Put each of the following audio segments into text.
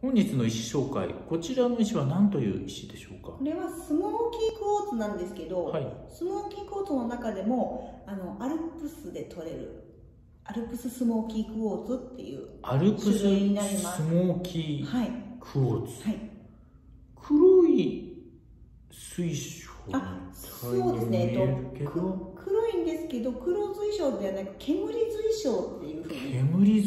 本日の石紹介こちらの石は何という石でしょうか？これはスモーキークォーツなんですけど、はい。スモーキークォーツの中でもあのアルプスで取れるアルプススモーキークォーツっていうアルプスス種類になります。モーキーはい。クォーツはい。黒い水晶あそうですね、ええっと、く黒いんですけど黒水晶ではなく煙水晶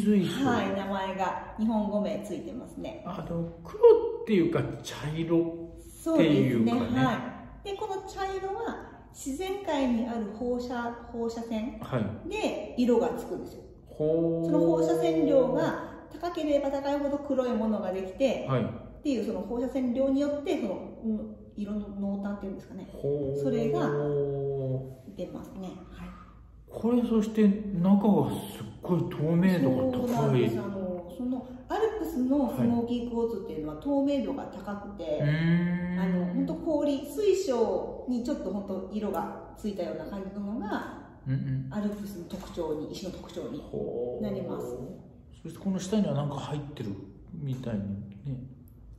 煙水晶、はい名前が日本語名ついてますね。あの黒っていうか茶色っていうかね。はい。でこの茶色は自然界にある放射放射線はい。で色がつくんですよ。ほー。その放射線量が高ければ高いほど黒いものができてはい。っていうその放射線量によってそのうん色の濃淡っていうんですかね。それが出ますね、はい、これそして中がすっごい透明度が高いそのアルプスのスモーキークォーツっていうのは透明度が高くて、うー。んあの本当氷水晶にちょっと本当色がついたような感じのがうんうん。アルプスの特徴に石の特徴になります。そしてこの下には何か入ってるみたいにね。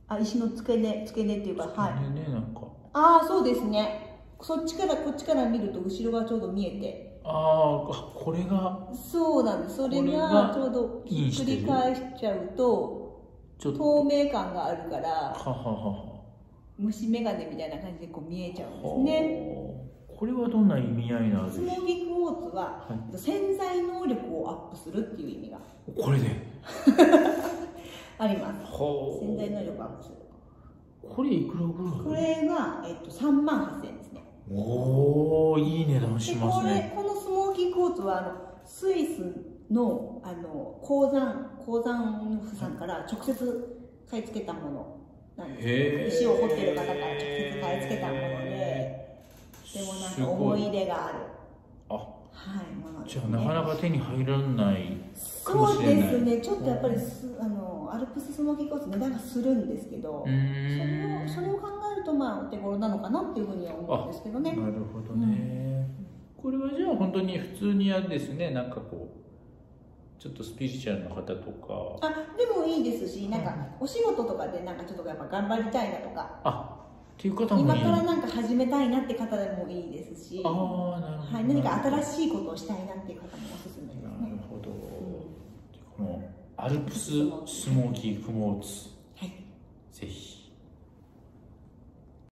あ石の付け根付け根っていうかはい。なんか。ああそうですね。そっちからこっちから見ると後ろがちょうど見えてあーあこれがそうなんですそれががちょうどひっくり返しちゃうと透明感があるからはははは虫眼鏡みたいな感じでこう見えちゃうんですね。これはどんな意味合いのあるスモーキークォーツはは潜在能力をアップするっていう意味がこれで？あります。ほ潜在能力をアップする。これいくらぐらい？これが、えっと、3万8000円ですね。おおいい値段しでますね。これこのスモーキークォーツはあのスイスのあの鉱山鉱山夫さんから直接買い付けたものなんです石を掘ってる方から直接買い付けたもので。でもなんか思い入れがある。あ。はいものですじゃあなかなか手に入らないそうですね。ちょっとやっぱりすあのアルプススモーキークォーツ値段がするんですけどそれをそれを考えるとまあお手頃なのかなっていうふうには思うんですけどね。なるほどね、これ本当に普通にあれですね。なんかこうちょっとスピリチュアルな方とか。あでもいいですしなんかお仕事とかでなんかちょっとやっぱ頑張りたいなとか。あっていう方もいい。今からなんか始めたいなって方でもいいですし、あはあなるほど、い、何か新しいことをしたいなっていう方もおすすめですなるねほど、このアルプススモーキークモーツ